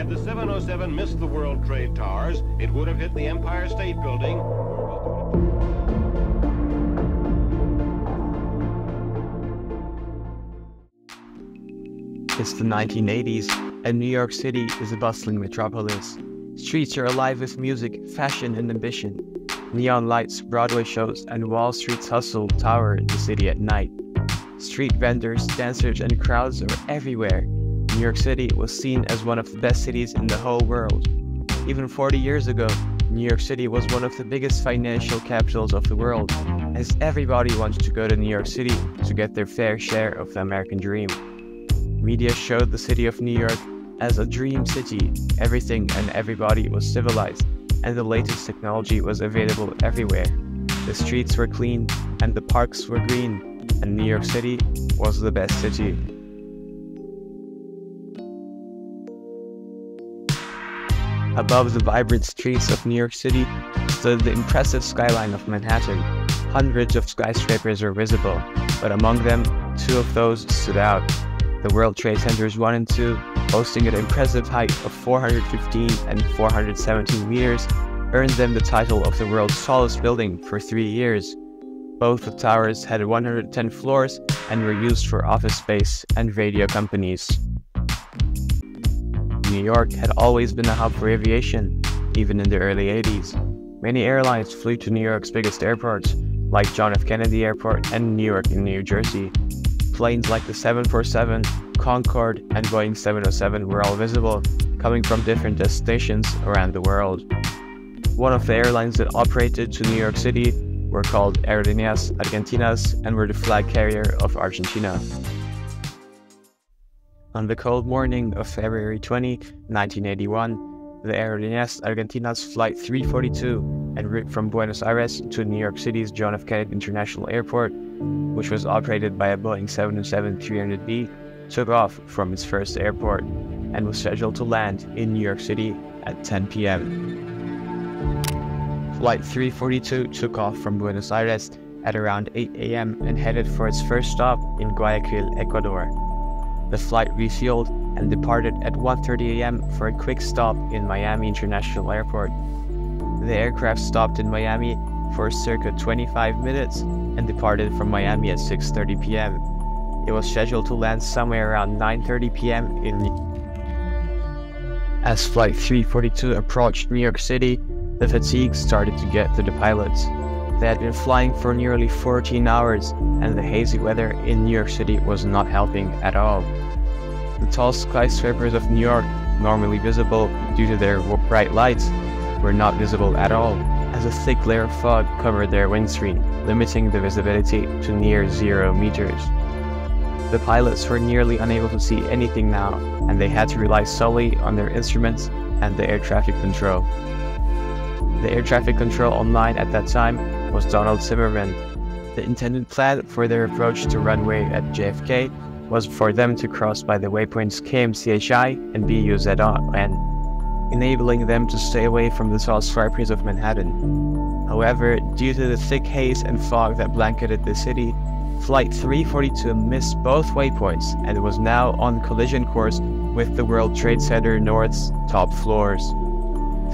Had the 707 missed the World Trade Towers, it would have hit the Empire State Building. It's the 1980s, and New York City is a bustling metropolis. Streets are alive with music, fashion, and ambition. Neon lights, Broadway shows, and Wall Street's hustle tower in the city at night. Street vendors, dancers, and crowds are everywhere. New York City was seen as one of the best cities in the whole world. Even 40 years ago, New York City was one of the biggest financial capitals of the world, as everybody wanted to go to New York City to get their fair share of the American dream. Media showed the city of New York as a dream city. Everything and everybody was civilized, and the latest technology was available everywhere. The streets were clean, and the parks were green, and New York City was the best city. Above the vibrant streets of New York City stood the impressive skyline of Manhattan. Hundreds of skyscrapers were visible, but among them, two of those stood out. The World Trade Centers 1 and 2, boasting an impressive height of 415 and 417 meters, earned them the title of the world's tallest building for three years. Both the towers had 110 floors and were used for office space and radio companies. New York had always been a hub for aviation, even in the early 80s. Many airlines flew to New York's biggest airports, like John F. Kennedy Airport and Newark in New Jersey. Planes like the 747, Concorde, and Boeing 707 were all visible, coming from different destinations around the world. One of the airlines that operated to New York City were called Aerolíneas Argentinas and were the flag carrier of Argentina. On the cold morning of February 20, 1981, the Aerolíneas Argentinas Flight 342, en route from Buenos Aires to New York City's John F. Kennedy International Airport, which was operated by a Boeing 707-300B, took off from its first airport and was scheduled to land in New York City at 10 p.m. Flight 342 took off from Buenos Aires at around 8 a.m. and headed for its first stop in Guayaquil, Ecuador. The flight refueled and departed at 1.30 am for a quick stop in Miami International Airport. The aircraft stopped in Miami for circa 25 minutes and departed from Miami at 6.30 p.m. It was scheduled to land somewhere around 9.30 p.m. in As Flight 342 approached New York City, the fatigue started to get to the pilots. They had been flying for nearly 14 hours, and the hazy weather in New York City was not helping at all. The tall skyscrapers of New York, normally visible due to their bright lights, were not visible at all, as a thick layer of fog covered their windscreen, limiting the visibility to near zero meters. The pilots were nearly unable to see anything now, and they had to rely solely on their instruments and the air traffic control. The air traffic control online at that time was Donald Zimmerman. The intended plan for their approach to runway at JFK was for them to cross by the waypoints KMCHI and BUZN, enabling them to stay away from the tall skyscrapers of Manhattan. However, due to the thick haze and fog that blanketed the city, Flight 342 missed both waypoints and was now on collision course with the World Trade Center North's top floors.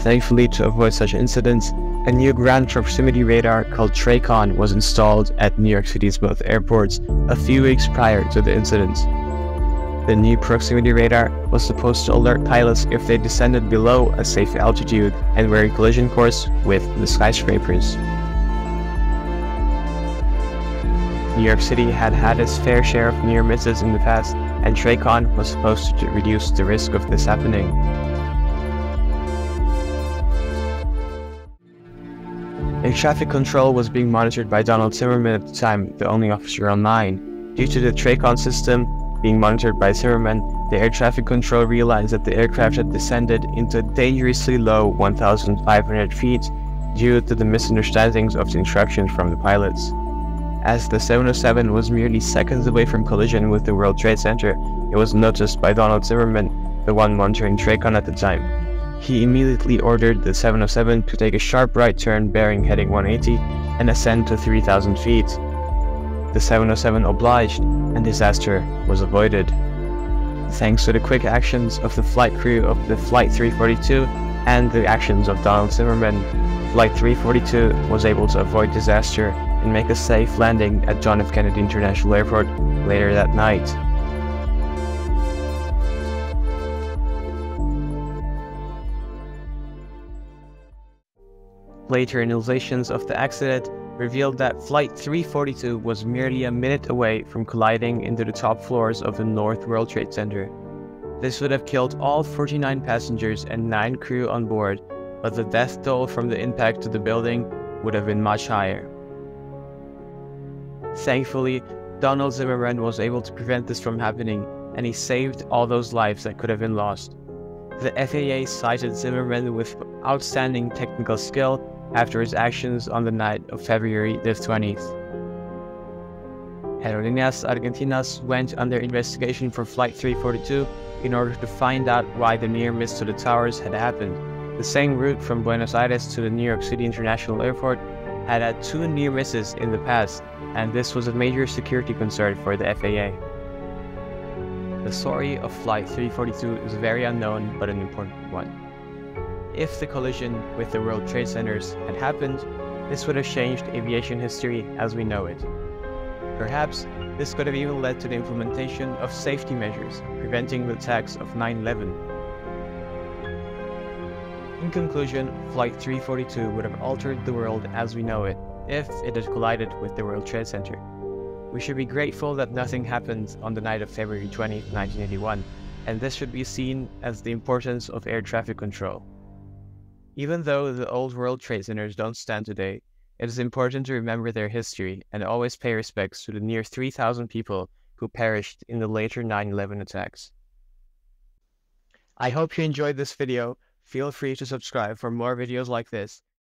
Thankfully, to avoid such incidents, a new ground proximity radar called TRACON was installed at New York City's both airports a few weeks prior to the incident. The new proximity radar was supposed to alert pilots if they descended below a safe altitude and were in collision course with the skyscrapers. New York City had had its fair share of near misses in the past, and TRACON was supposed to reduce the risk of this happening. Air traffic control was being monitored by Donald Zimmerman at the time, the only officer online. Due to the TRACON system being monitored by Zimmerman, the air traffic control realized that the aircraft had descended into a dangerously low 1,500 feet due to the misunderstandings of the instructions from the pilots. As the 707 was merely seconds away from collision with the World Trade Center, it was noticed by Donald Zimmerman, the one monitoring TRACON at the time. He immediately ordered the 707 to take a sharp right turn bearing heading 180 and ascend to 3,000 feet. The 707 obliged, and disaster was avoided. thanks to the quick actions of the flight crew of the Flight 342 and the actions of Donald Zimmerman, Flight 342 was able to avoid disaster and make a safe landing at John F. Kennedy International Airport later that night. Later analyzations of the accident revealed that Flight 342 was merely a minute away from colliding into the top floors of the North World Trade Center. This would have killed all 49 passengers and 9 crew on board, but the death toll from the impact to the building would have been much higher. Thankfully, Donald Zimmerman was able to prevent this from happening, and he saved all those lives that could have been lost. The FAA cited Zimmerman with outstanding technical skill after his actions on the night of February the 20th. Aerolíneas Argentinas went under investigation for Flight 342 in order to find out why the near miss to the towers had happened. The same route from Buenos Aires to the New York City International Airport had had two near misses in the past, and this was a major security concern for the FAA. The story of Flight 342 is very unknown but an important one. If the collision with the World Trade Centers had happened, this would have changed aviation history as we know it. Perhaps this could have even led to the implementation of safety measures preventing the attacks of 9 11. In conclusion, Flight 342 would have altered the world as we know it if it had collided with the World Trade Center. We should be grateful that nothing happened on the night of February 20, 1981, and this should be seen as the importance of air traffic control. Even though the old World Trade Centers don't stand today, it is important to remember their history and always pay respects to the near 3,000 people who perished in the later 9 11 attacks. I hope you enjoyed this video. Feel free to subscribe for more videos like this